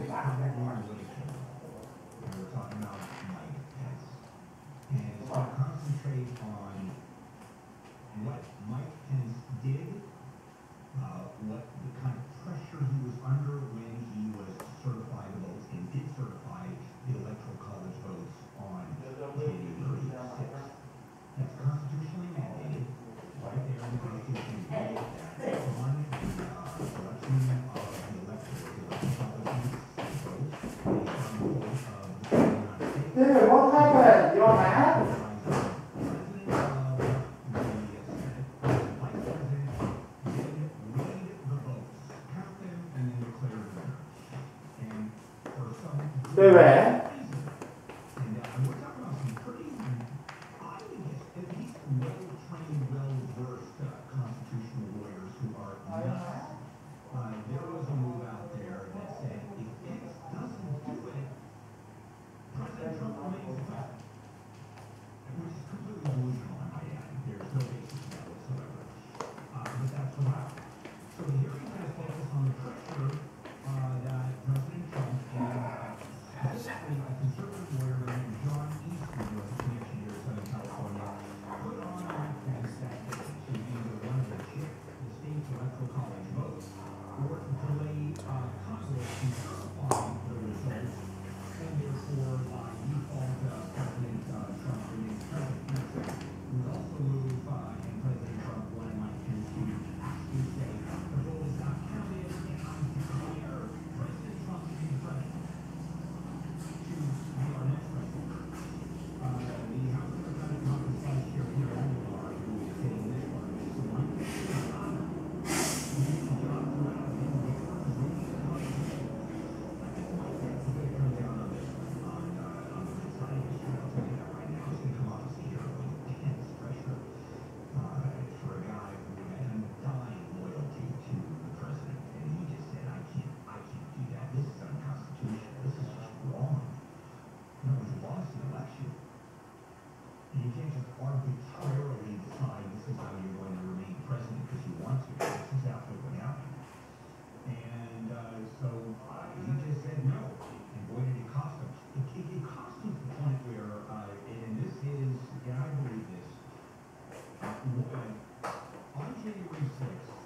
they found that water We're talking about life tests. And so I concentrate on what Mike Pence did, uh, what the kind of pressure he Dude, what happened? Thank you.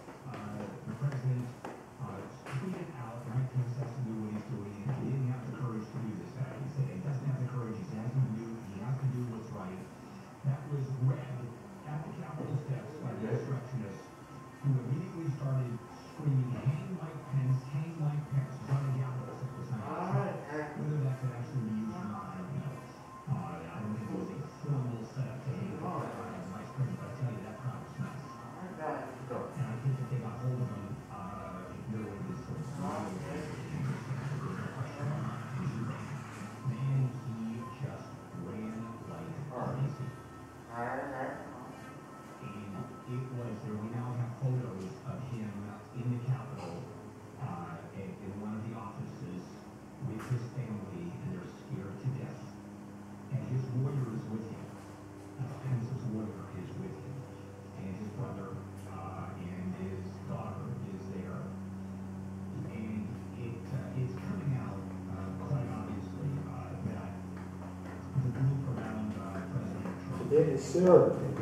his servant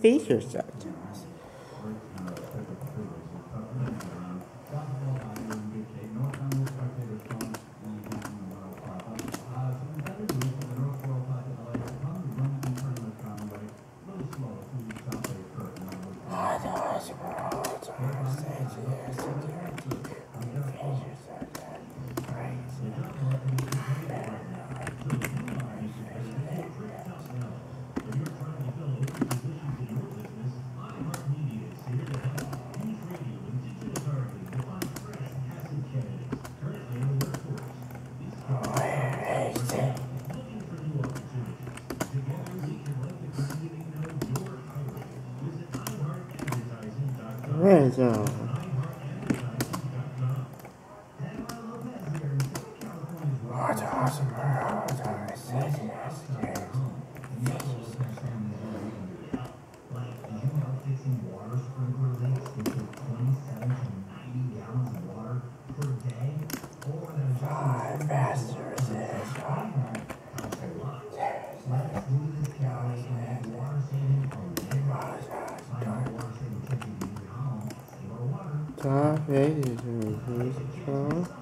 face yourself. 问一下 tá, é velho.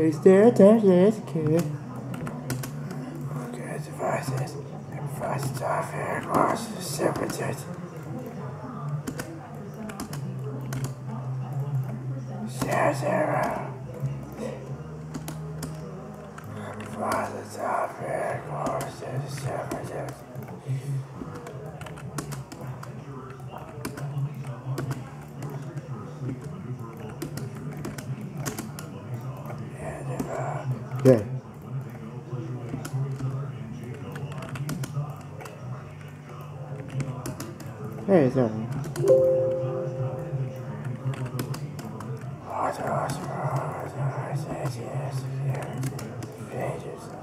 Is there that's good? Good devices and fast software was separated. Zero zero. Fast software was separated. There is no Arthur, Arthur, Arthur, Arthur, Arthur, Arthur,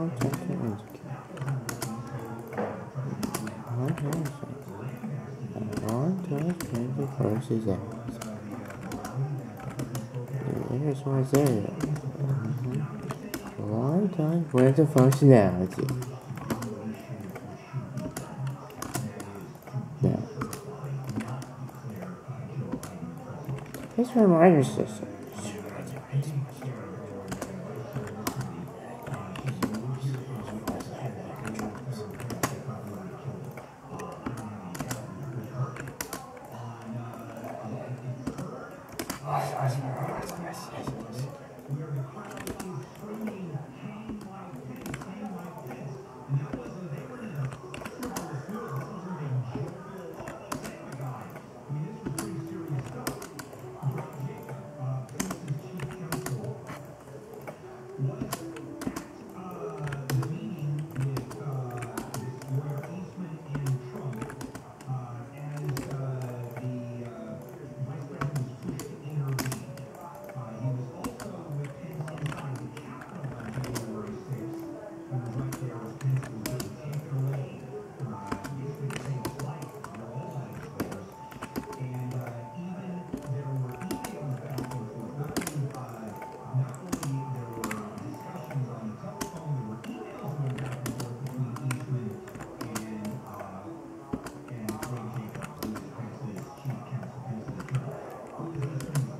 Oh, okay, okay, okay. I want to change the course is out. Here's my area. Long time with the functionality. Now, here's my minor system. I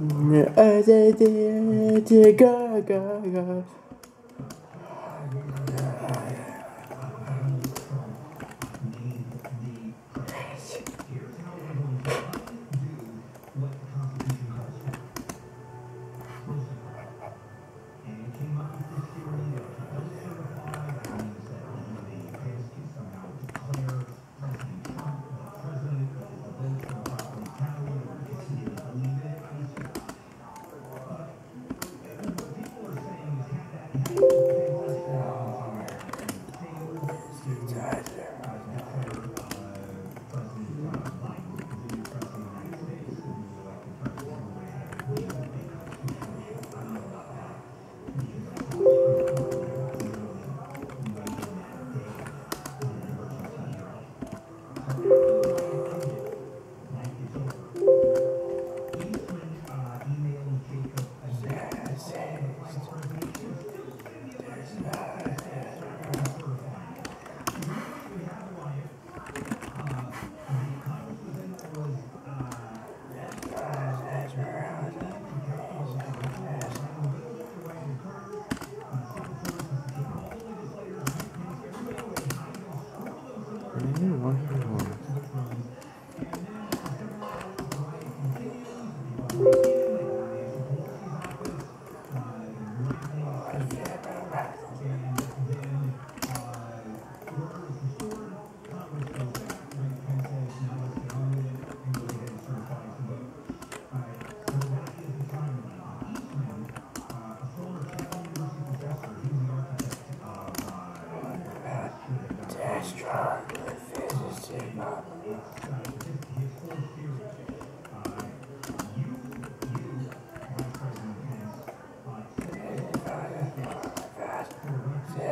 did it,